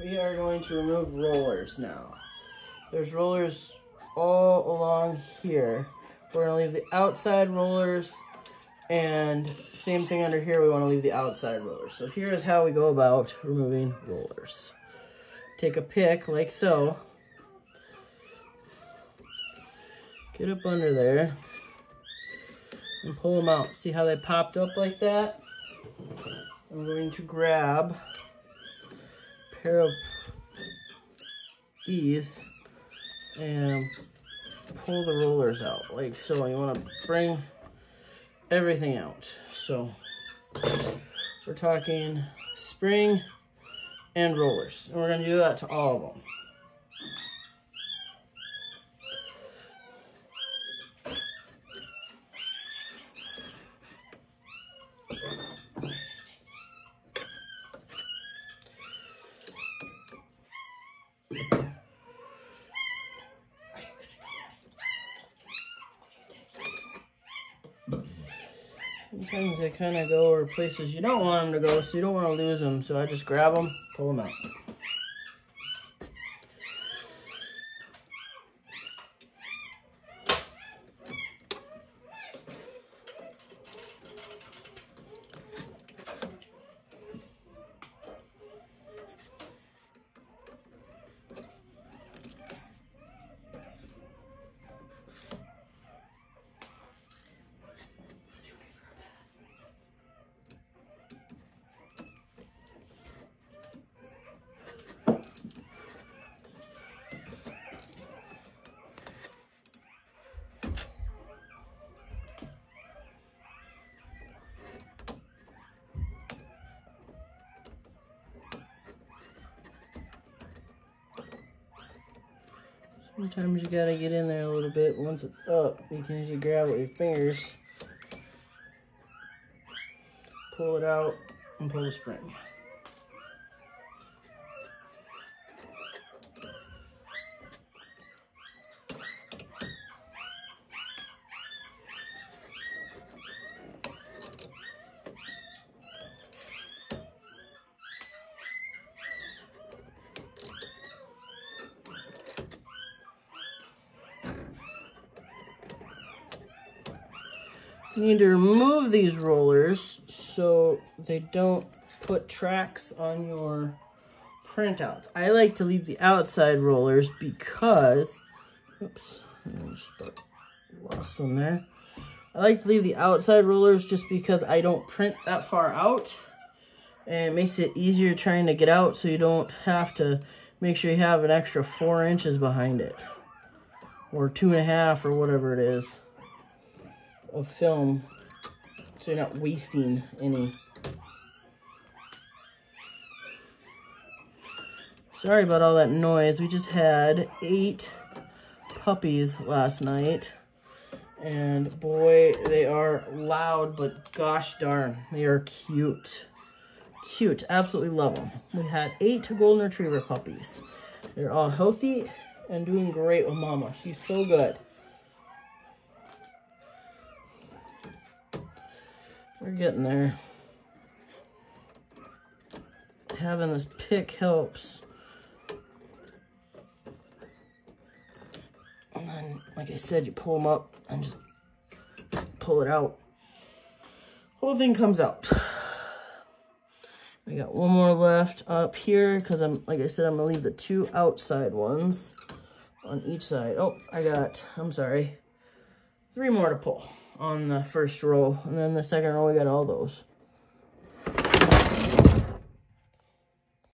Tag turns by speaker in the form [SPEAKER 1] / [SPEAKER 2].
[SPEAKER 1] We are going to remove rollers now. There's rollers all along here. We're gonna leave the outside rollers and same thing under here, we wanna leave the outside rollers. So here is how we go about removing rollers. Take a pick like so. Get up under there and pull them out. See how they popped up like that? I'm going to grab pair of these and pull the rollers out like so. You want to bring everything out. So we're talking spring and rollers. And we're going to do that to all of them. Sometimes they kind of go over places you don't want them to go, so you don't want to lose them. So I just grab them, pull them out. Sometimes you gotta get in there a little bit. Once it's up, you can usually grab it with your fingers, pull it out, and pull the spring. Need to remove these rollers so they don't put tracks on your printouts. I like to leave the outside rollers because, oops, lost one there. I like to leave the outside rollers just because I don't print that far out. And it makes it easier trying to get out so you don't have to make sure you have an extra four inches behind it. Or two and a half or whatever it is of film so you're not wasting any. Sorry about all that noise. We just had eight puppies last night. And boy, they are loud, but gosh darn, they are cute. Cute, absolutely love them. We had eight golden retriever puppies. They're all healthy and doing great with mama. She's so good. We're getting there. Having this pick helps. And then, like I said, you pull them up and just pull it out. Whole thing comes out. I got one more left up here because I'm, like I said, I'm gonna leave the two outside ones on each side. Oh, I got, I'm sorry, three more to pull on the first row. And then the second row, we got all those.